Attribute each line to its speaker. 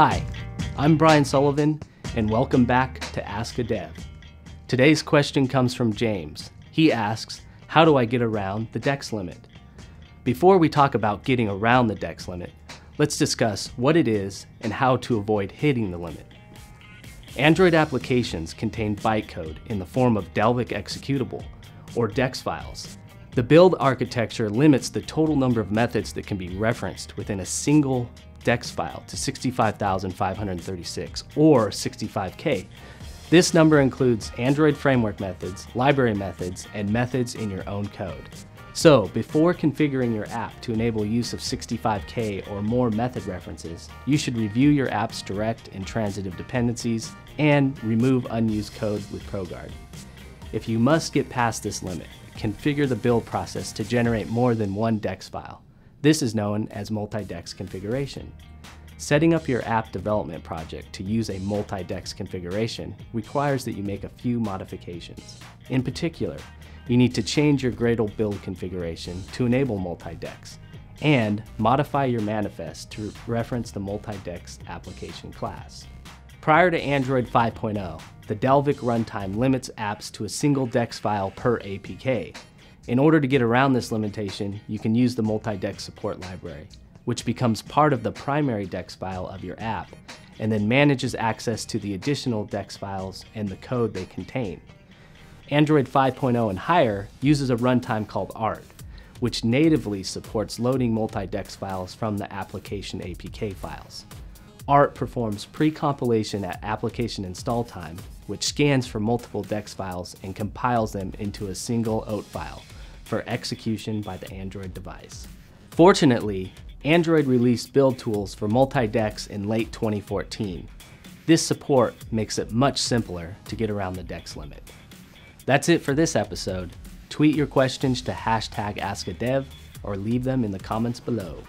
Speaker 1: Hi, I'm Bryan Sullivan, and welcome back to Ask a Dev. Today's question comes from James. He asks, How do I get around the DEX limit? Before we talk about getting around the DEX limit, let's discuss what it is and how to avoid hitting the limit. Android applications contain bytecode in the form of Dalvik executable, or DEX files. The build architecture limits the total number of methods that can be referenced within a single DEX file to 65,536, or 65K. This number includes Android framework methods, library methods, and methods in your own code. So, before configuring your app to enable use of 65K or more method references, you should review your app's direct and transitive dependencies and remove unused code with ProGuard. If you must get past this limit, configure the build process to generate more than one DEX file. This is known as multi-DEX configuration. Setting up your app development project to use a multi-DEX configuration requires that you make a few modifications. In particular, you need to change your Gradle build configuration to enable multi-DEX and modify your manifest to reference the multi-DEX application class. Prior to Android 5.0, the Dalvik runtime limits apps to a single DEX file per APK. In order to get around this limitation, you can use the multi-DEX support library, which becomes part of the primary DEX file of your app, and then manages access to the additional DEX files and the code they contain. Android 5.0 and higher uses a runtime called ART, which natively supports loading multi-DEX files from the application APK files. ART performs pre-compilation at application install time, which scans for multiple DEX files and compiles them into a single OAT file for execution by the Android device. Fortunately, Android released build tools for multi-DEX in late 2014. This support makes it much simpler to get around the DEX limit. That's it for this episode. Tweet your questions to hashtag AskADev or leave them in the comments below.